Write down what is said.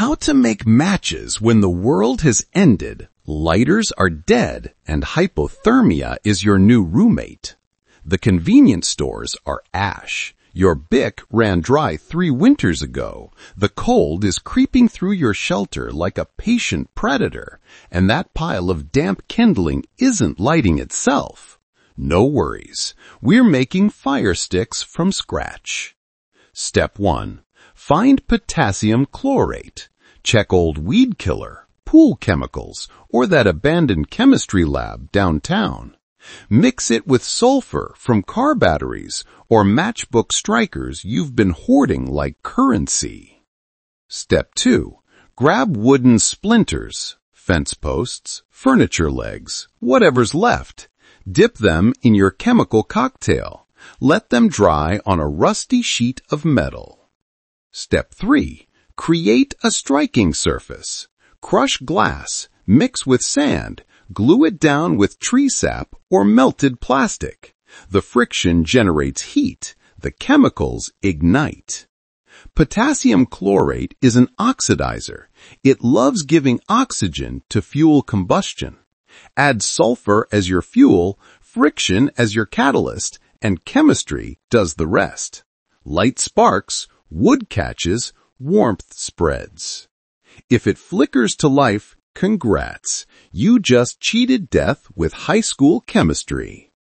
How to make matches when the world has ended, lighters are dead, and hypothermia is your new roommate. The convenience stores are ash. Your Bic ran dry three winters ago. The cold is creeping through your shelter like a patient predator, and that pile of damp kindling isn't lighting itself. No worries. We're making fire sticks from scratch. Step 1. Find potassium chlorate. Check old weed killer, pool chemicals, or that abandoned chemistry lab downtown. Mix it with sulfur from car batteries or matchbook strikers you've been hoarding like currency. Step 2. Grab wooden splinters, fence posts, furniture legs, whatever's left. Dip them in your chemical cocktail. Let them dry on a rusty sheet of metal. Step 3. Create a striking surface. Crush glass, mix with sand, glue it down with tree sap or melted plastic. The friction generates heat. The chemicals ignite. Potassium chlorate is an oxidizer. It loves giving oxygen to fuel combustion. Add sulfur as your fuel, friction as your catalyst, and chemistry does the rest. Light sparks, wood catches, warmth spreads. If it flickers to life, congrats. You just cheated death with high school chemistry.